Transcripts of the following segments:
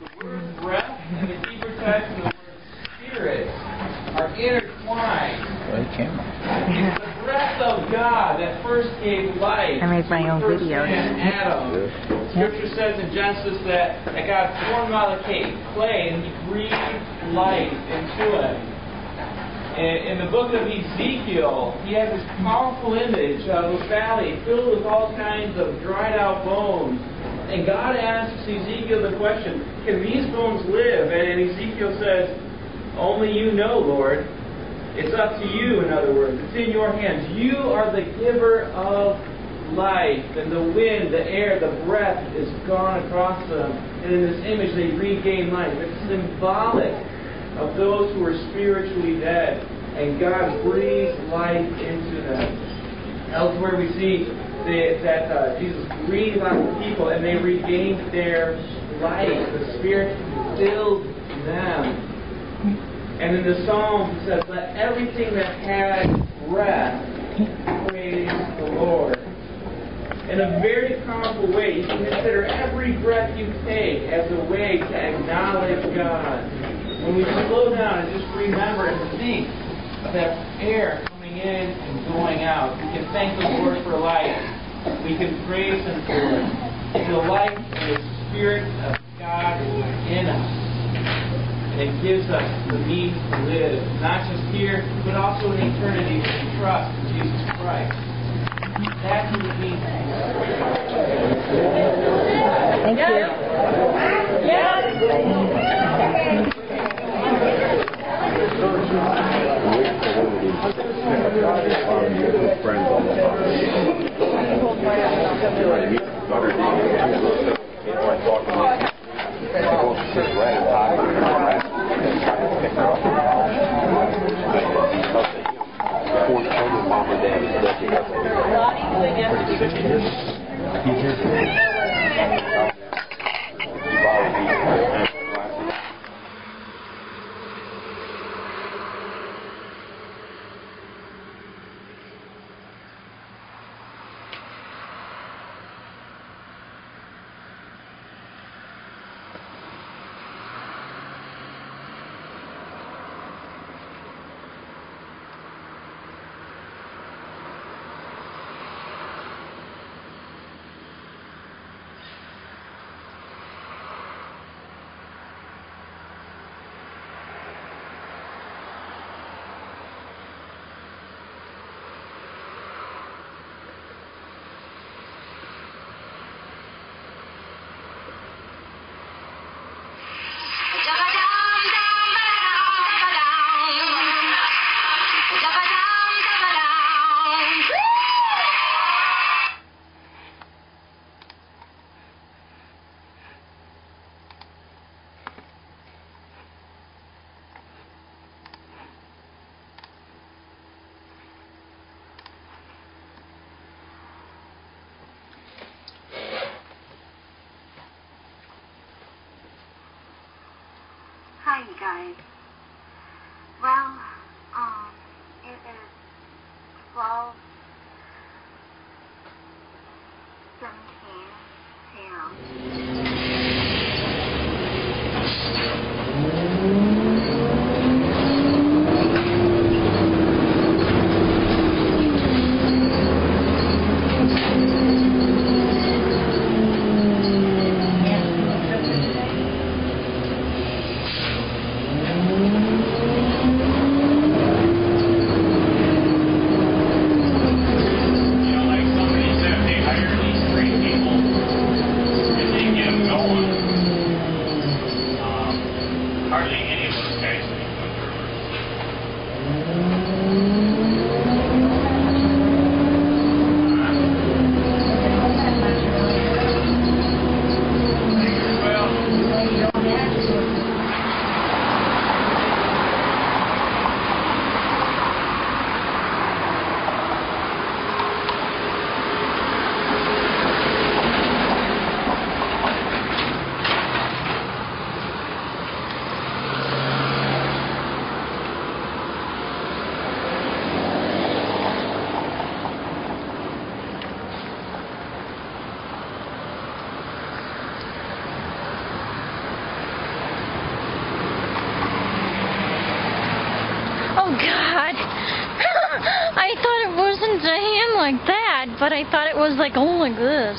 the word breath and the Hebrew text of the word spirit are intertwined. It's the breath of God that first gave life. I made my own video. Adam. Yep. Scripture says in Genesis that, that God formed out of clay and he breathed life into it. In the book of Ezekiel, he has this powerful image of a valley filled with all kinds of dried out bones and God asks Ezekiel the question, Can these bones live? And Ezekiel says, Only you know, Lord. It's up to you, in other words. It's in your hands. You are the giver of life. And the wind, the air, the breath is gone across them. And in this image, they regain life. It's symbolic of those who are spiritually dead. And God breathes life into them. Elsewhere, we see the, that uh, Jesus breathed on the people and they regained their life. The Spirit filled them. And in the Psalms it says, Let everything that has breath praise the Lord. In a very powerful way, you can consider every breath you take as a way to acknowledge God. When we slow down and just remember and think of that air coming in and going out, we can thank the Lord for life. We can praise Him for it. The life and the Spirit of God is within us. And it gives us the means to live, not just here, but also in eternity we trust in Jesus Christ. That's what it means. Thank you. friends all the time. Right, meet daughter, you know, I talk to them. They go to sit right at top of the grass. Pick her up. Before the children, mom and dad is dead, you got Hi, you guys. Well, um, it is 12 17 p.m. You know, like somebody said, they hire these three people, and they get but I thought it was like oh like this.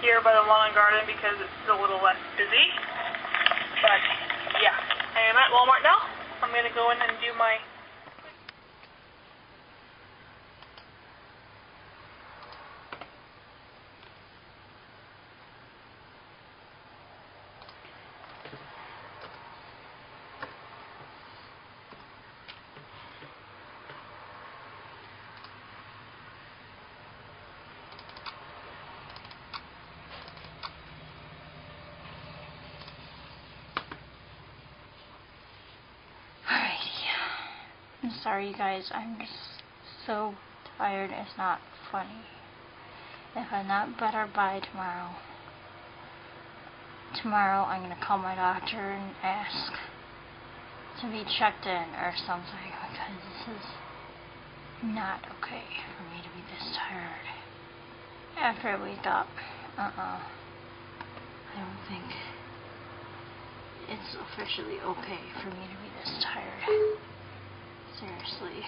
Here by the lawn and garden because it's a little less busy. But yeah, I am at Walmart now. I'm gonna go in and do my I'm sorry, you guys. I'm just so tired. It's not funny. If I'm not better by tomorrow, tomorrow I'm gonna call my doctor and ask to be checked in or something because this is not okay for me to be this tired after I wake up. Uh-uh. I don't think it's officially okay for me to be this tired. Seriously.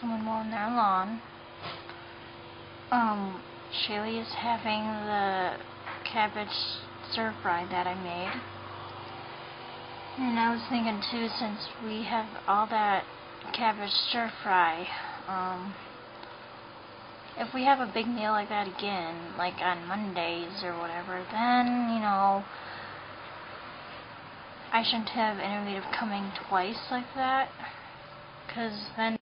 Someone mowing their lawn. Um, Shaylee is having the cabbage stir fry that I made. And I was thinking too, since we have all that cabbage stir fry, um, if we have a big meal like that again, like on Mondays or whatever, then, you know, I shouldn't have innovative coming twice like that. Because then.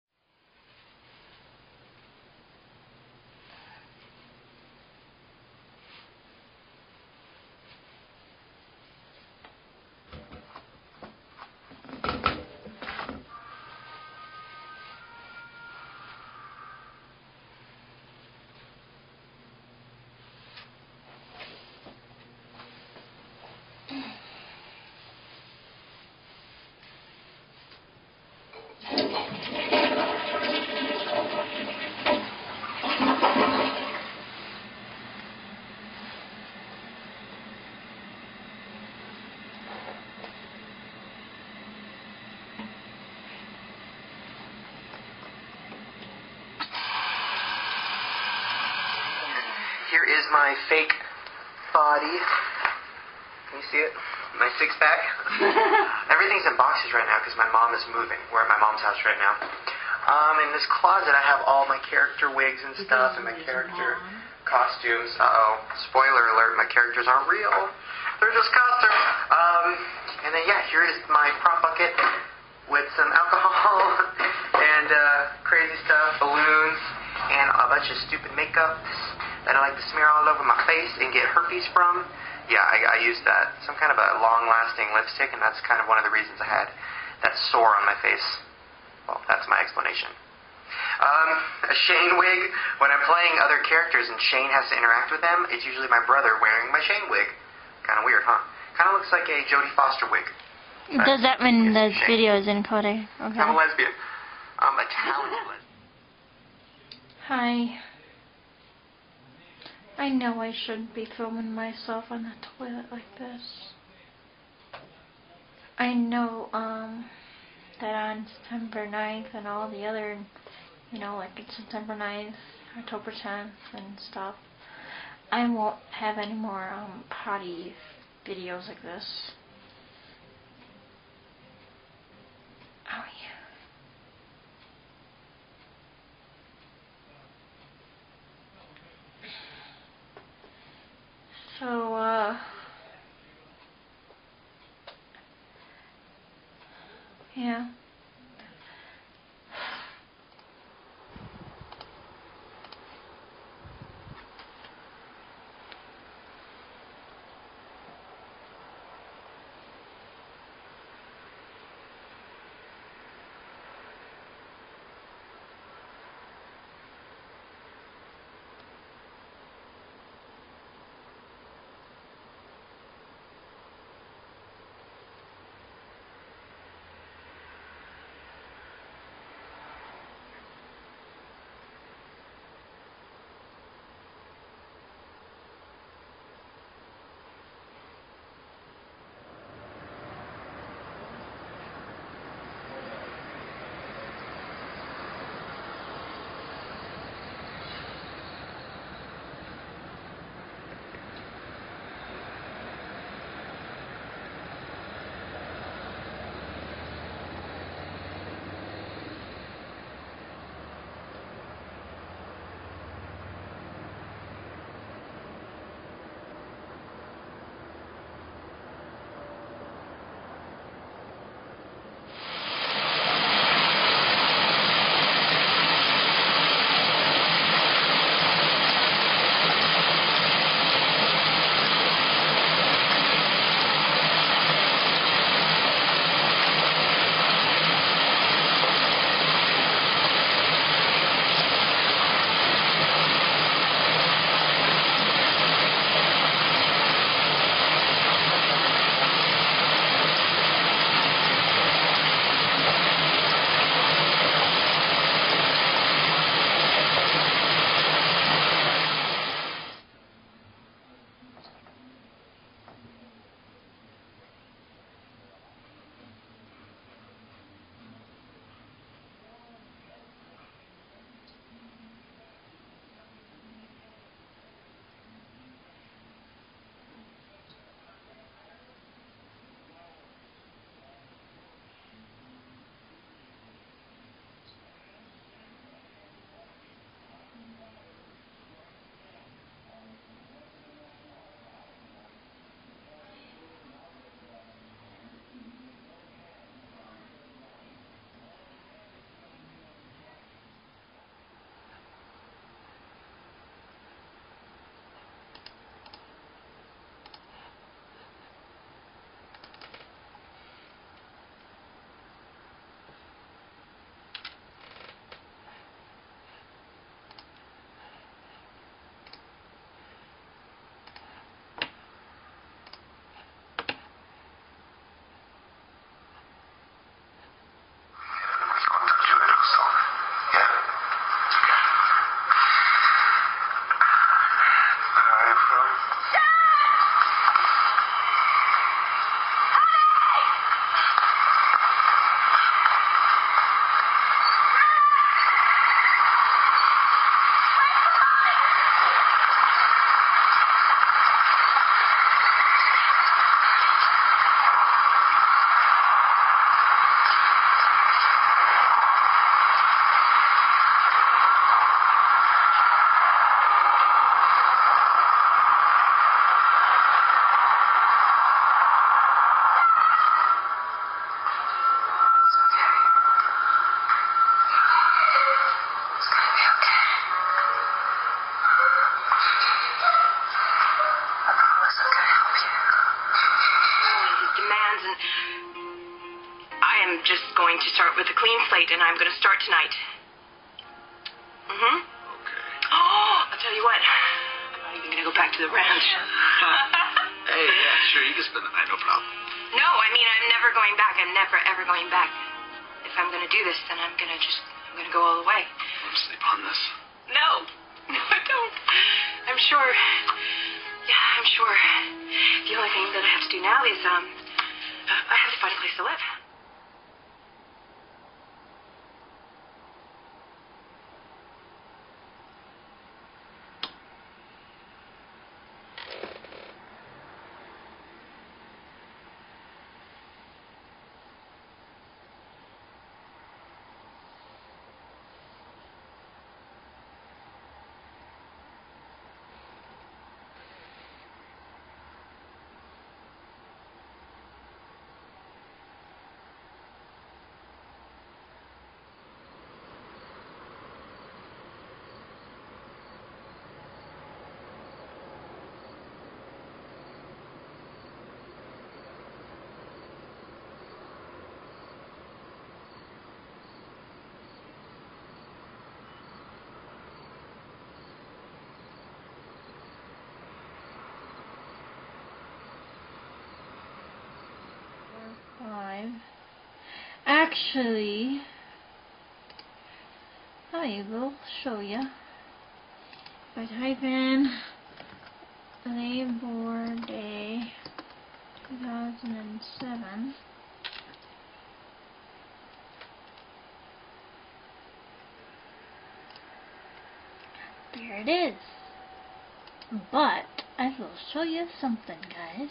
My fake body. Can you see it? My six pack. Everything's in boxes right now because my mom is moving. We're at my mom's house right now. Um, in this closet, I have all my character wigs and stuff, and my character costumes. Uh oh. Spoiler alert: my characters aren't real. They're just costumes. Um, and then yeah, here is my prop bucket with some alcohol and uh, crazy stuff, balloons, and a bunch of stupid makeup that I like to smear all over my face and get herpes from. Yeah, I, I used that. Some kind of a long-lasting lipstick, and that's kind of one of the reasons I had that sore on my face. Well, that's my explanation. Um, a Shane wig. When I'm playing other characters and Shane has to interact with them, it's usually my brother wearing my Shane wig. Kind of weird, huh? Kind of looks like a Jodie Foster wig. Does that mean the video is encoded? I'm a lesbian. I'm a talented lesbian. Hi. I know I shouldn't be filming myself on the toilet like this. I know, um, that on September 9th and all the other, you know, like it's September 9th, October 10th and stuff, I won't have any more, um, potty videos like this. I'm going to start tonight. Mm-hmm. Okay. Oh, I'll tell you what. I'm not even going to go back to the ranch. Hey, yeah, sure, you can spend the night, no problem. no, I mean, I'm never going back. I'm never, ever going back. If I'm going to do this, then I'm going to just, I'm going to go all the way. To sleep on this? No, no, I don't. I'm sure. Yeah, I'm sure. The only thing that I have to do now is, um, I have to find a place to live. Five. Actually, I will show you. If I type in Labor Day 2007. There it is. But I will show you something, guys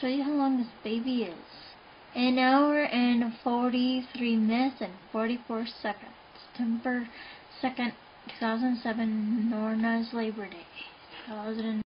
show you how long this baby is. An hour and 43 minutes and 44 seconds. September 2nd, 2007, Nornna's Labor Day. 2000